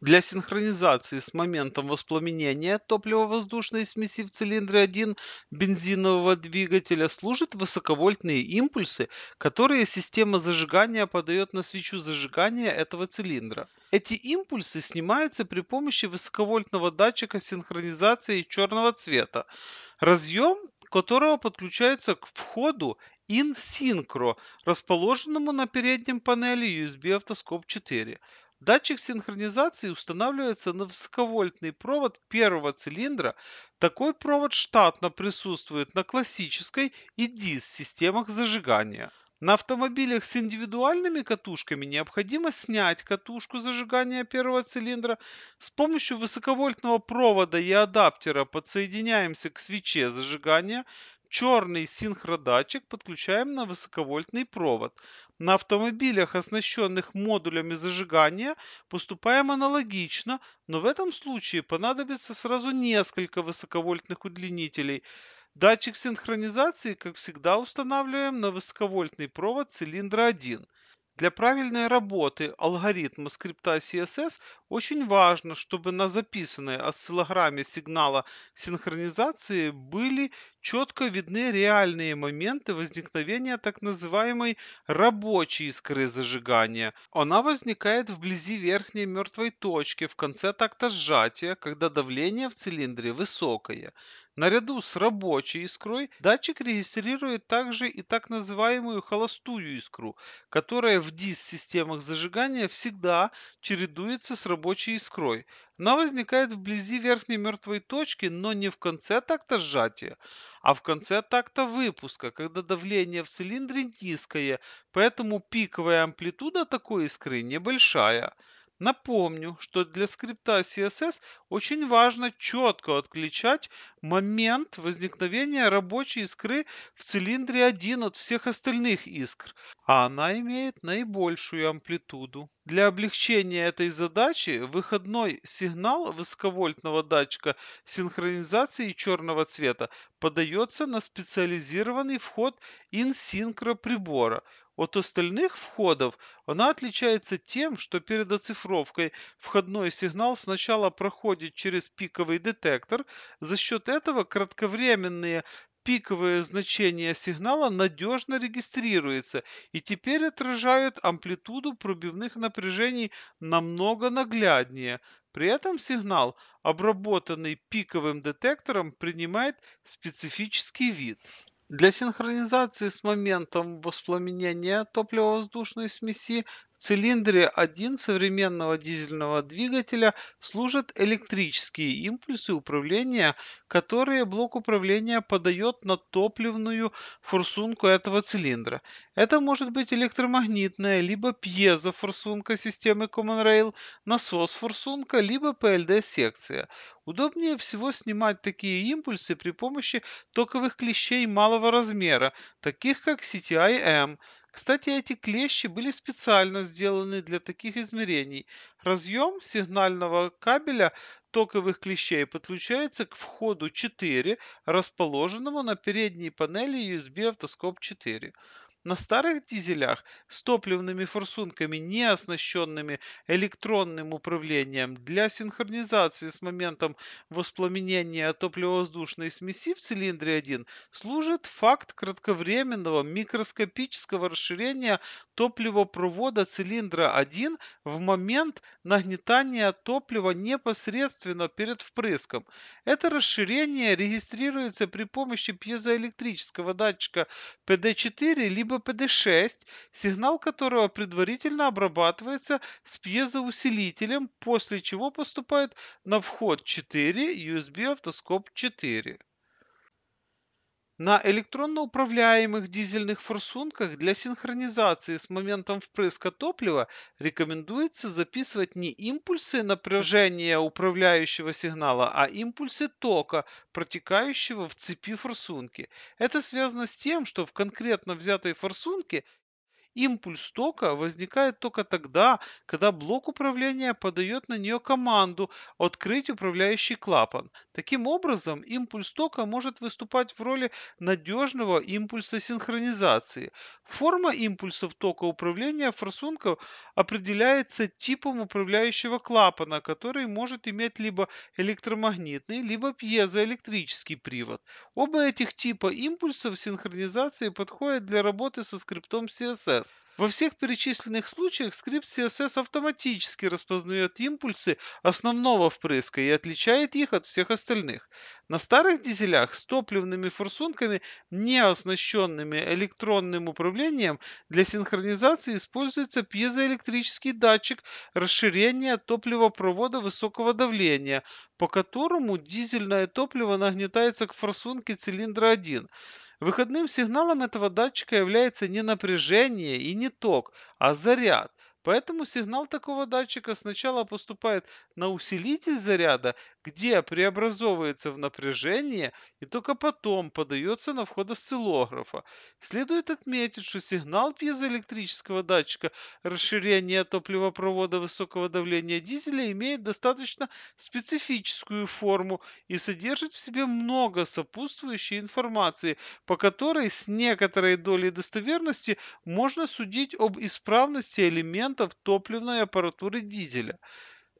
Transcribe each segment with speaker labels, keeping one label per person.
Speaker 1: Для синхронизации с моментом воспламенения топливо-воздушной смеси в цилиндре 1 бензинового двигателя служат высоковольтные импульсы, которые система зажигания подает на свечу зажигания этого цилиндра. Эти импульсы снимаются при помощи высоковольтного датчика синхронизации черного цвета, разъем которого подключается к входу InSynchro, расположенному на переднем панели USB автоскоп 4. Датчик синхронизации устанавливается на высоковольтный провод первого цилиндра. Такой провод штатно присутствует на классической и DIS-системах зажигания. На автомобилях с индивидуальными катушками необходимо снять катушку зажигания первого цилиндра. С помощью высоковольтного провода и адаптера подсоединяемся к свече зажигания. Черный синхродатчик подключаем на высоковольтный провод. На автомобилях, оснащенных модулями зажигания, поступаем аналогично, но в этом случае понадобится сразу несколько высоковольтных удлинителей. Датчик синхронизации, как всегда, устанавливаем на высоковольтный провод цилиндра 1. Для правильной работы алгоритма скрипта CSS очень важно, чтобы на записанной осциллограмме сигнала синхронизации были четко видны реальные моменты возникновения так называемой рабочей искры зажигания. Она возникает вблизи верхней мертвой точки в конце такта сжатия, когда давление в цилиндре высокое. Наряду с рабочей искрой датчик регистрирует также и так называемую холостую искру, которая в DIS-системах зажигания всегда чередуется с рабочей искрой. Она возникает вблизи верхней мертвой точки, но не в конце такта сжатия, а в конце такта выпуска, когда давление в цилиндре низкое, поэтому пиковая амплитуда такой искры небольшая. Напомню, что для скрипта CSS очень важно четко отличать момент возникновения рабочей искры в цилиндре 1 от всех остальных искр, а она имеет наибольшую амплитуду. Для облегчения этой задачи выходной сигнал высоковольтного датчика синхронизации черного цвета подается на специализированный вход InSynchro прибора – от остальных входов она отличается тем, что перед оцифровкой входной сигнал сначала проходит через пиковый детектор, за счет этого кратковременные пиковые значения сигнала надежно регистрируются и теперь отражают амплитуду пробивных напряжений намного нагляднее. При этом сигнал, обработанный пиковым детектором, принимает специфический вид. Для синхронизации с моментом воспламенения топливо-воздушной смеси цилиндре 1 современного дизельного двигателя служат электрические импульсы управления, которые блок управления подает на топливную форсунку этого цилиндра. Это может быть электромагнитная, либо пьезофорсунка системы Common Rail, насос-форсунка, либо PLD-секция. Удобнее всего снимать такие импульсы при помощи токовых клещей малого размера, таких как CTI-M. Кстати, эти клещи были специально сделаны для таких измерений. Разъем сигнального кабеля токовых клещей подключается к входу 4, расположенному на передней панели USB автоскоп 4. На старых дизелях с топливными форсунками, не оснащенными электронным управлением, для синхронизации с моментом воспламенения топливо-воздушной смеси в цилиндре 1 служит факт кратковременного микроскопического расширения топливопровода цилиндра 1 в момент нагнетания топлива непосредственно перед впрыском. Это расширение регистрируется при помощи пьезоэлектрического датчика PD4 либо либо PD6, сигнал которого предварительно обрабатывается с пьезоусилителем, после чего поступает на вход 4 USB автоскоп 4. На электронно управляемых дизельных форсунках для синхронизации с моментом впрыска топлива рекомендуется записывать не импульсы напряжения управляющего сигнала, а импульсы тока, протекающего в цепи форсунки. Это связано с тем, что в конкретно взятой форсунке Импульс тока возникает только тогда, когда блок управления подает на нее команду открыть управляющий клапан. Таким образом, импульс тока может выступать в роли надежного импульса синхронизации. Форма импульсов тока управления форсунков определяется типом управляющего клапана, который может иметь либо электромагнитный, либо пьезоэлектрический привод. Оба этих типа импульсов синхронизации подходят для работы со скриптом CSS. Во всех перечисленных случаях скрипт CSS автоматически распознает импульсы основного впрыска и отличает их от всех остальных. На старых дизелях с топливными форсунками, не оснащенными электронным управлением, для синхронизации используется пьезоэлектрический датчик расширения топливопровода высокого давления, по которому дизельное топливо нагнетается к форсунке цилиндра 1. Выходным сигналом этого датчика является не напряжение и не ток, а заряд. Поэтому сигнал такого датчика сначала поступает на усилитель заряда, где преобразовывается в напряжение и только потом подается на вход осциллографа. Следует отметить, что сигнал пьезоэлектрического датчика расширения топливопровода высокого давления дизеля имеет достаточно специфическую форму и содержит в себе много сопутствующей информации, по которой с некоторой долей достоверности можно судить об исправности элемента элементов топливной аппаратуры дизеля.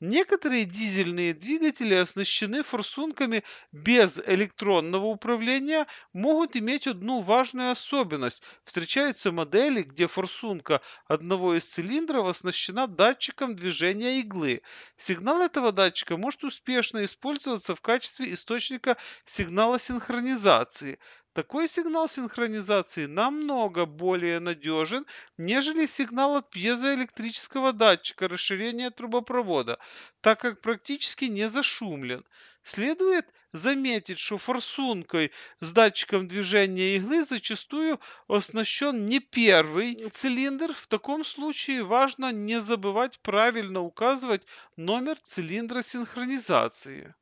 Speaker 1: Некоторые дизельные двигатели, оснащены форсунками без электронного управления, могут иметь одну важную особенность. Встречаются модели, где форсунка одного из цилиндров оснащена датчиком движения иглы. Сигнал этого датчика может успешно использоваться в качестве источника сигнала синхронизации. Такой сигнал синхронизации намного более надежен, нежели сигнал от пьезоэлектрического датчика расширения трубопровода, так как практически не зашумлен. Следует заметить, что форсункой с датчиком движения иглы зачастую оснащен не первый цилиндр. В таком случае важно не забывать правильно указывать номер цилиндра синхронизации.